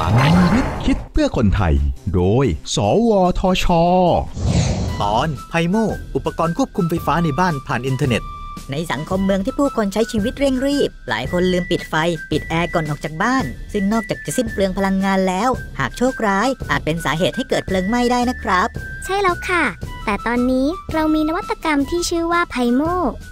ลังวิทย์คิดเพื่อคนไทย โดย สวทช ตอน PiMO อุปกรณ์ควบคุมไฟฟ้าในบ้านผ่านอินเทอร์เน็ต ในสังคมเมืองที่ผู้คนใช้ชีวิตเร่งรีบ หลายคนลืมปิดไฟ ปิดแอร์ก่อนออกจากบ้าน ซึ่งนอกจากจะสิ้นเปลืองพลังงานแล้ว หากโชคร้ายอาจเป็นสาเหตุให้เกิดเพลิงไหม้ได้นะครับ ใช่แล้วค่ะ แต่ตอนนี้เรามีนวัตกรรมที่ชื่อว่า PiMO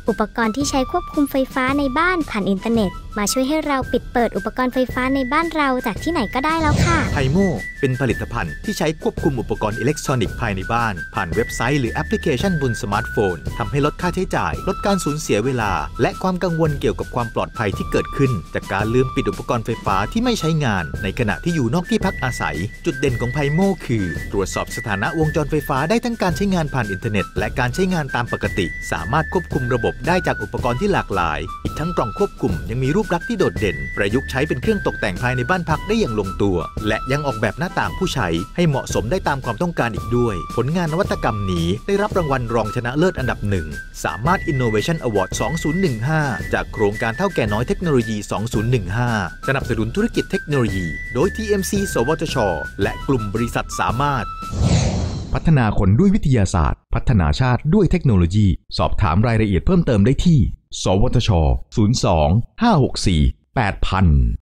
อุปกรณ์ที่ใช้ควบคุมไฟฟ้าในบ้านผ่านอินเทอร์เน็ต มาช่วยให้เราปิดเปิดอุปกรณ์ไฟฟ้าในบ้านเราจากที่ไหนก็ได้แล้วค่ะ PiMO เป็นผลิตภัณฑ์ที่ใช้ควบคุมอุปกรณ์อิเล็กทรอนิกส์ภายในบ้าน ผ่านเว็บไซต์หรือแอปพลิเคชันบนสมาร์ทโฟนทำให้ลดค่าใช้จ่าย ลดการสูญเสียเวลา และความกังวลเกี่ยวกับความปลอดภัยที่เกิดขึ้น จากการลืมปิดอุปกรณ์ไฟฟ้าที่ไม่ใช้งาน ในขณะที่อยู่นอกที่พักอาศัย จุดเด่นของ PiMO คือ ตรวจสอบสถานะวงจรไฟฟ้าได้ทั้งการใช้งานผ่านอินเทอร์เน็ต และการใช้งานตามปกติ สามารถควบคุมระบบได้จากอุปกรณ์ที่หลากหลาย อีกทั้งกล่องควบคุมยังมีรูปลักษณ์ที่โดดเด่น ประยุกต์ใช้เป็นเครื่องตกแต่งภายในบ้านพักได้อย่างลงตัว และยังออกแบบหน้าต่างผู้ใช้ให้เหมาะสมได้ตามความต้องการอีกด้วย ผลงานนวัตกรรมนี้ได้รับรางวัลรองชนะเลิศอันดับหนึ่งสามารถ Innovation Award 2015 จากโครงการเท่าแก่น้อยเทคโนโลยี 2015 สนับสนุนธุรกิจเทคโนโลยี โดย TMC สวทช และกลุ่มบริษัทสามารถ พัฒนาคนด้วยวิทยาศาสตร์ พัฒนาชาติด้วยเทคโนโลยี สอบถามรายละเอียดเพิ่มเติมได้ที่ สวทช 02 564 8000